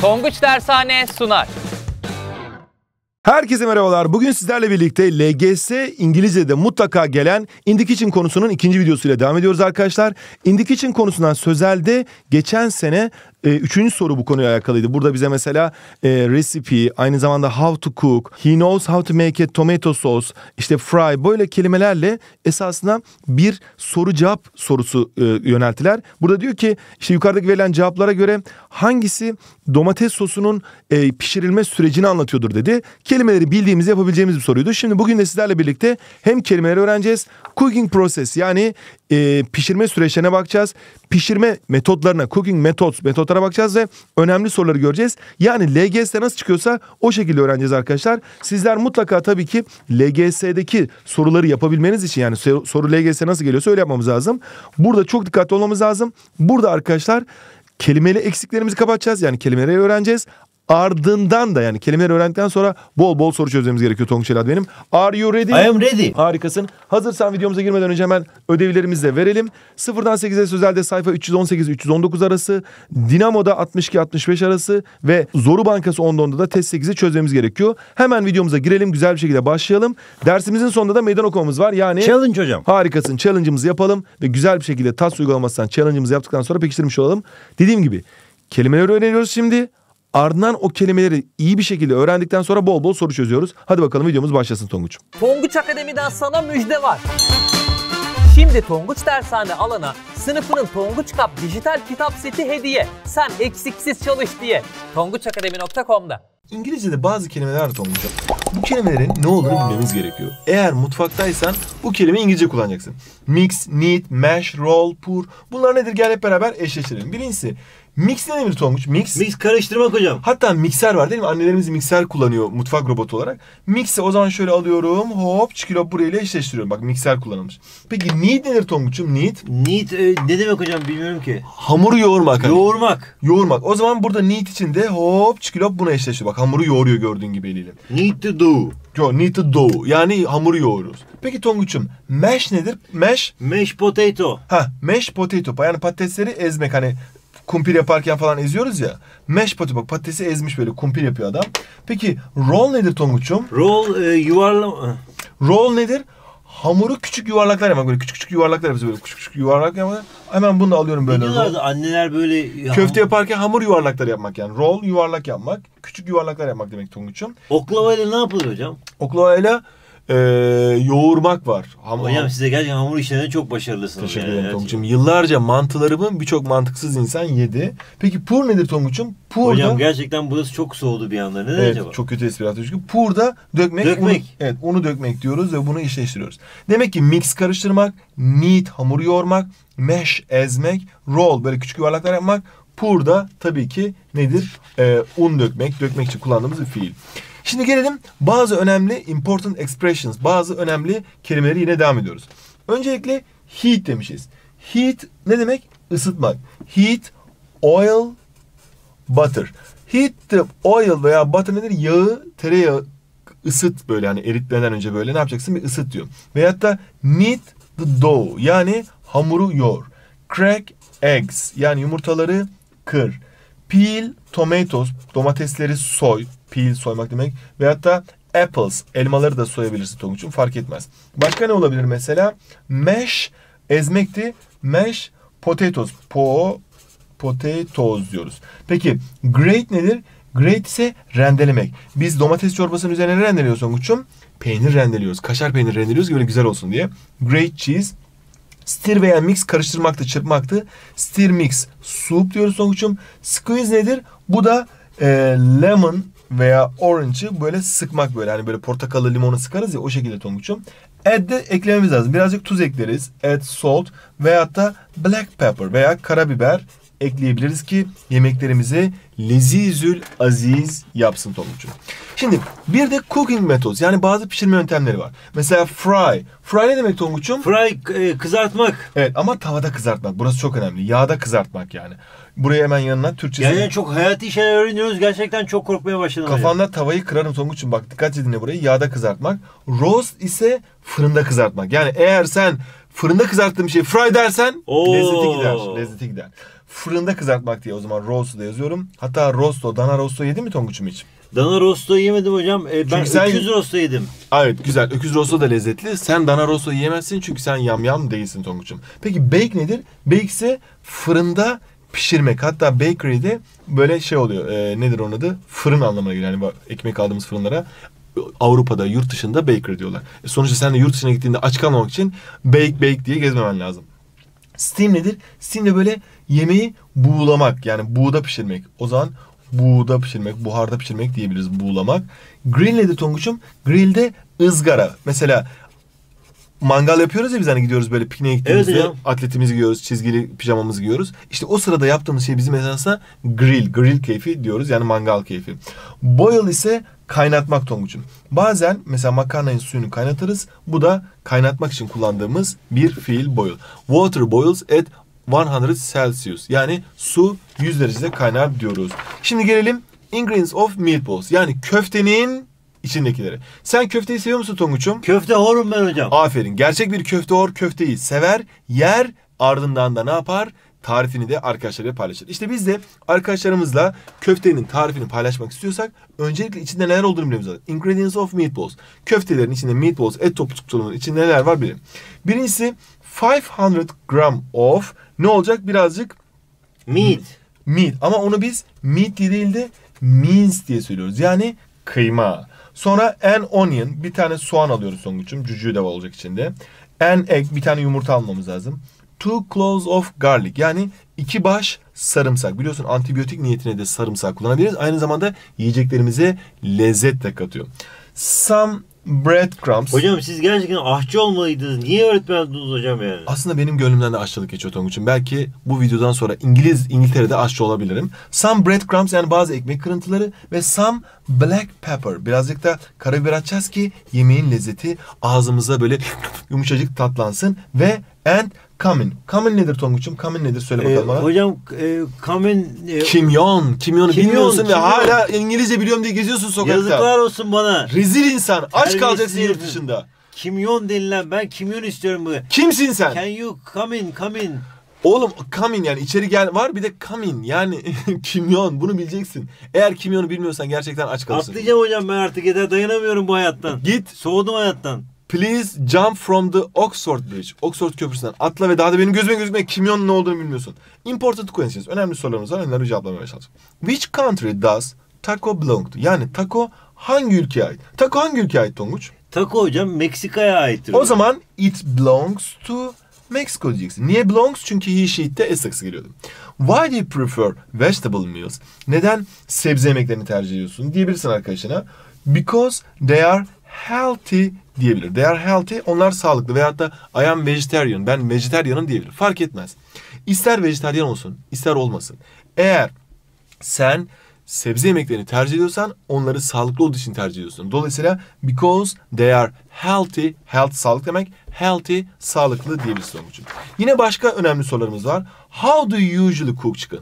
Tonguç Dershane sunar. Herkese merhabalar. Bugün sizlerle birlikte LGS İngilizce'de mutlaka gelen Indik için konusunun ikinci videosuyla devam ediyoruz arkadaşlar. Indik için konusundan sözelde geçen sene e, üçüncü soru bu konuya alakalıydı. Burada bize mesela e, recipe, aynı zamanda how to cook, he knows how to make a tomato sauce, işte fry böyle kelimelerle esasında bir soru cevap sorusu e, yöneltiler. Burada diyor ki işte yukarıdaki verilen cevaplara göre hangisi domates sosunun e, pişirilme sürecini anlatıyordur dedi. Kelimeleri bildiğimizi yapabileceğimiz bir soruydu. Şimdi bugün de sizlerle birlikte hem kelimeleri öğreneceğiz. Cooking process yani e, pişirme süreçlerine bakacağız. Pişirme metotlarına, cooking methods, metotlara bakacağız ve önemli soruları göreceğiz. Yani LGS'de nasıl çıkıyorsa o şekilde öğreneceğiz arkadaşlar. Sizler mutlaka tabii ki LGS'deki soruları yapabilmeniz için yani soru LGS nasıl geliyorsa öyle yapmamız lazım. Burada çok dikkatli olmamız lazım. Burada arkadaşlar kelimeli eksiklerimizi kapatacağız. Yani kelimeleri öğreneceğiz. Ardından da yani kelimeleri öğrendikten sonra bol bol soru çözmemiz gerekiyor Tonguç Şelat benim. Are you ready? I am ready. Harikasın. Hazırsan videomuza girmeden önce hemen ödevlerimizi de verelim. Sıfırdan 8'e sözelde sayfa 318-319 arası, Dinamo'da 62-65 arası ve Zoru Bankası 10'da da test 8'i çözmemiz gerekiyor. Hemen videomuza girelim. Güzel bir şekilde başlayalım. Dersimizin sonunda da meydan okumamız var. Yani Challenge hocam. Harikasın. Challenge'ımızı yapalım ve güzel bir şekilde TAS uygulamasından challenge'ımızı yaptıktan sonra pekiştirmiş olalım. Dediğim gibi kelimeleri öğreniyoruz şimdi. Ardından o kelimeleri iyi bir şekilde öğrendikten sonra bol bol soru çözüyoruz. Hadi bakalım videomuz başlasın Tonguç. Tonguç Akademi'den sana müjde var. Şimdi Tonguç Dershane alana sınıfının Tonguç Kap dijital kitap seti hediye. Sen eksiksiz çalış diye. tonguçakademi.com'da. İngilizce'de bazı kelimeler var Tonguç'a. Bu kelimelerin ne olduğunu bilmemiz gerekiyor. Eğer mutfaktaysan bu kelimeyi İngilizce kullanacaksın. Mix, knead, mash, roll, pour. Bunlar nedir? Gel hep beraber eşleştirelim. Birincisi Mix ne demek Tonguç? Mix. Mix karıştırmak hocam. Hatta mikser var değil mi? Annelerimiz mikser kullanıyor mutfak robotu olarak. Mix'i o zaman şöyle alıyorum. Hop çikilop burayla eşleştiriyorum. Bak mikser kullanılmış. Peki knead nedir Tonguç'um? Knead? Knead e, ne demek hocam bilmiyorum ki. Hamuru yoğurmak. Hani. Yoğurmak. Yoğurmak. O zaman burada knead için de hop çikilop buna eşleştiriyor. Bak hamuru yoğuruyor gördüğün gibi eliyle. Need to do. Yo, need to do. Yani hamuru yoğuruyoruz. Peki Tonguç'um mash nedir? Mash. Mash potato. Ha mash potato. Yani patatesleri ezmek hani kumpir yaparken falan eziyoruz ya. Mash potato bak patatesi ezmiş böyle kumpir yapıyor adam. Peki roll nedir Tonguç'um? Roll e, yuvarlama. Roll nedir? Hamuru küçük yuvarlaklar yapmak böyle küçük küçük yuvarlaklar yapıyoruz böyle küçük küçük yuvarlak yapmak. Hemen bunu da alıyorum böyle. Ne diyorlardı anneler böyle Köfte yaparken hamur yuvarlakları yapmak yani. Roll yuvarlak yapmak. Küçük yuvarlaklar yapmak demek Tonguç'um. Oklavayla ne yapılır hocam? Oklavayla e, yoğurmak var. Ham, Hocam size gerçekten hamur işlerinde çok başarılısınız. Teşekkür ederim yani, Tonguç'um. Yıllarca mantılarımın birçok mantıksız insan yedi. Peki pur nedir Tonguç'um? Pur Hocam gerçekten burası çok soğudu bir anda. Neden evet, acaba? Çok kötü espri çünkü. Pur da dökmek. Dökmek. Unu, evet unu dökmek diyoruz ve bunu eşleştiriyoruz. Demek ki mix karıştırmak, knead hamur yoğurmak, mash ezmek, roll böyle küçük yuvarlaklar yapmak. Pur da tabii ki nedir? Ee, un dökmek, dökmek için kullandığımız bir fiil. Şimdi gelelim bazı önemli important expressions, bazı önemli kelimeleri yine devam ediyoruz. Öncelikle heat demişiz. Heat ne demek? Isıtmak. Heat, oil, butter. Heat the oil veya butter nedir? Yağı, tereyağı ısıt böyle hani eritmeden önce böyle ne yapacaksın? Bir ısıt diyor. Veyahut da knead the dough yani hamuru yoğur. Crack eggs yani yumurtaları kır. Peel tomatoes domatesleri soy. Peel soymak demek. Veyahut da apples elmaları da soyabilirsin Tonguç'um fark etmez. Başka ne olabilir mesela? Mash ezmekti. Mash potatoes. Po potatoes diyoruz. Peki grate nedir? Grate ise rendelemek. Biz domates çorbasının üzerine rendeliyoruz Tonguç'um. Peynir rendeliyoruz. Kaşar peynir rendeliyoruz ki böyle güzel olsun diye. Grate cheese. Stir veya mix karıştırmaktı, çırpmaktı. Stir mix soup diyoruz Tonguç'um. Squeeze nedir? Bu da e, lemon veya orange'ı böyle sıkmak böyle. Hani böyle portakalı limonu sıkarız ya o şekilde Tonguç'um. Add de eklememiz lazım. Birazcık tuz ekleriz. Add salt veyahut da black pepper veya karabiber ekleyebiliriz ki yemeklerimizi lezizül aziz yapsın Tonguç'um. Şimdi bir de cooking methods yani bazı pişirme yöntemleri var. Mesela fry. Fry ne demek Tonguç'um? Fry e, kızartmak. Evet ama tavada kızartmak. Burası çok önemli. Yağda kızartmak yani. Buraya hemen yanına Türkçesi. Yani çok hayati şeyler öğreniyoruz. Gerçekten çok korkmaya başladım. Kafanda hocam. tavayı kırarım Tonguç'um. Bak dikkat dinle burayı. Yağda kızartmak. Roast ise fırında kızartmak. Yani eğer sen Fırında kızarttığım bir şey fry dersen Oo. lezzeti gider. Lezzeti gider. Fırında kızartmak diye o zaman roast da yazıyorum. Hatta rosto, dana rosto yedin mi Tonguç'um hiç? Dana rosto yemedim hocam. E, ben sen- 200 rosto yedim. Evet güzel. Öküz rosto da lezzetli. Sen dana rosto yiyemezsin çünkü sen yamyam değilsin Tonguç'um. Peki bake nedir? Bake ise fırında pişirmek. Hatta bakery'de böyle şey oluyor. e, nedir onun adı? Fırın anlamına geliyor. Yani ekmek aldığımız fırınlara Avrupa'da, yurt dışında bakery diyorlar. E sonuçta sen de yurt dışına gittiğinde aç kalmamak için bake bake diye gezmemen lazım. Steam nedir? Steam de böyle yemeği buğulamak yani buğda pişirmek. O zaman buğda pişirmek, buharda pişirmek diyebiliriz buğulamak. Grill nedir Tonguç'um? Grill'de ızgara. Mesela mangal yapıyoruz ya biz hani gidiyoruz böyle pikniğe gittiğimizde hocam. atletimizi giyiyoruz, çizgili pijamamızı giyiyoruz. İşte o sırada yaptığımız şey bizim esasında grill, grill keyfi diyoruz yani mangal keyfi. Boil ise kaynatmak Tonguç'um. Bazen mesela makarnanın suyunu kaynatırız. Bu da kaynatmak için kullandığımız bir fiil boil. Water boils at 100 Celsius. Yani su 100 derecede kaynar diyoruz. Şimdi gelelim ingredients of meatballs. Yani köftenin içindekileri. Sen köfteyi seviyor musun Tonguç'um? Köfte horum ben hocam. Aferin. Gerçek bir köfte or köfteyi sever, yer, ardından da ne yapar? Tarifini de arkadaşlarıyla paylaşır. İşte biz de arkadaşlarımızla köftenin tarifini paylaşmak istiyorsak öncelikle içinde neler olduğunu biliyoruz zaten. Ingredients of meatballs. Köftelerin içinde meatballs, et topuklarının içinde neler var bilelim. Birincisi 500 gram of ne olacak? Birazcık Meat. meat ama onu biz meat diye değil de mince diye söylüyoruz. Yani kıyma. Sonra an onion bir tane soğan alıyoruz Songuç'um. Cücüğü de olacak içinde. An egg bir tane yumurta almamız lazım. Two cloves of garlic yani iki baş sarımsak. Biliyorsun antibiyotik niyetine de sarımsak kullanabiliriz. Aynı zamanda yiyeceklerimize lezzet de katıyor. Some breadcrumbs. Hocam siz gerçekten aşçı olmalıydınız. Niye öğretmen oldunuz hocam yani? Aslında benim gönlümden de aşçılık geçiyor Tonguç'um. Belki bu videodan sonra İngiliz, İngiltere'de aşçı olabilirim. Some breadcrumbs yani bazı ekmek kırıntıları ve some black pepper. Birazcık da karabiber atacağız ki yemeğin lezzeti ağzımıza böyle yumuşacık tatlansın. Ve and cumin. Cumin nedir Tonguç'um? Cumin nedir? Söyle Ee, bakalım bana. hocam e, kamin e, Kimyon. Kimyonu Kimyon, bilmiyorsun ve kimyon. hala İngilizce biliyorum diye geziyorsun sokakta. yazıklar olsun bana. Rezil insan. Aç kalacaksın yurt dışında. Kimyon denilen ben kimyon istiyorum bu. Kimsin sen? Can you come in come in? Oğlum kamin yani içeri gel var bir de kamin yani kimyon bunu bileceksin. Eğer kimyonu bilmiyorsan gerçekten aç kalırsın. Atlayacağım hocam ben artık yeter dayanamıyorum bu hayattan. Git Soğudum hayattan. Please jump from the Oxford Bridge. Oxford Köprüsü'nden atla ve daha da benim gözüme gözükme kimyonun ne olduğunu bilmiyorsun. Important questions. Önemli sorularımız var. Onları cevaplamaya çalışalım. Which country does taco belong to? Yani taco hangi ülkeye ait? Taco hangi ülkeye ait Tonguç? Taco hocam Meksika'ya aittir. O zaman it belongs to Mexico diyeceksin. Niye belongs? Çünkü he she'de Essex'e geliyordu. Why do you prefer vegetable meals? Neden sebze yemeklerini tercih ediyorsun diyebilirsin arkadaşına. Because they are healthy diyebilir. They are healthy. Onlar sağlıklı. Veyahut da I am vegetarian. Ben vegetarianım diyebilir. Fark etmez. İster vejetaryen olsun, ister olmasın. Eğer sen sebze yemeklerini tercih ediyorsan onları sağlıklı olduğu için tercih ediyorsun. Dolayısıyla because they are healthy, health sağlık demek, healthy sağlıklı diyebilirsin onun için. Yine başka önemli sorularımız var. How do you usually cook chicken?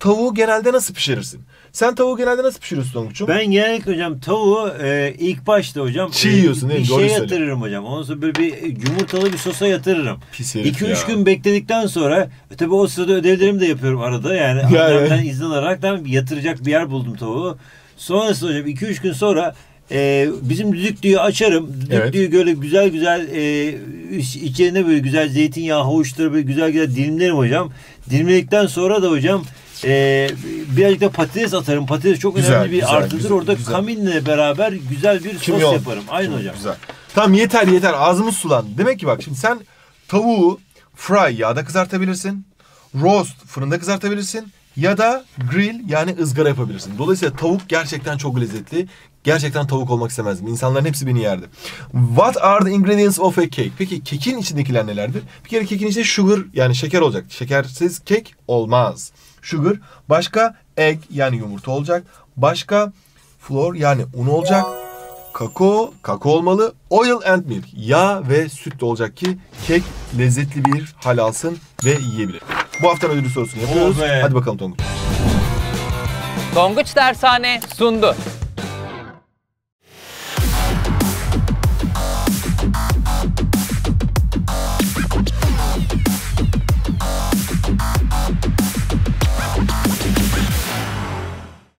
Tavuğu genelde nasıl pişirirsin? Sen tavuğu genelde nasıl pişiriyorsun Tonguç'um? Ben genellikle hocam tavuğu e, ilk başta hocam Çiğ e, yiyorsun değil mi? bir Doğru söyle. yatırırım hocam. Ondan sonra böyle bir yumurtalı bir sosa yatırırım. Pis herif 2-3 ya. gün bekledikten sonra e, tabii o sırada ödevlerimi de yapıyorum arada. Yani Yani. annemden izin alarak da yatıracak bir yer buldum tavuğu. Sonrasında hocam 2-3 gün sonra e, bizim düdüklüyü açarım. Düdüklüyü böyle güzel güzel e, iç- böyle güzel zeytinyağı havuçları böyle güzel güzel dilimlerim hocam. Dilimledikten sonra da hocam e, birazcık da patates atarım. Patates çok Güzel, önemli bir güzel, artıdır. güzel, Orada güzel. kaminle beraber güzel bir Kimyon. sos yaparım. Aynı hocam. Güzel. Tamam yeter yeter ağzımız sulandı. Demek ki bak şimdi sen tavuğu fry yağda kızartabilirsin. Roast fırında kızartabilirsin. Ya da grill yani ızgara yapabilirsin. Dolayısıyla tavuk gerçekten çok lezzetli. Gerçekten tavuk olmak istemezdim. İnsanların hepsi beni yerdi. What are the ingredients of a cake? Peki kekin içindekiler nelerdir? Bir kere kekin içinde sugar yani şeker olacak. Şekersiz kek olmaz. Sugar. Başka egg yani yumurta olacak. Başka flour yani un olacak. Kakao, kakao olmalı. Oil and milk, yağ ve süt de olacak ki kek lezzetli bir hal alsın ve yiyebilir. Bu haftanın ödül sorusunu yapıyoruz. Oh. Hadi bakalım Tonguç. Tonguç Dershane sundu.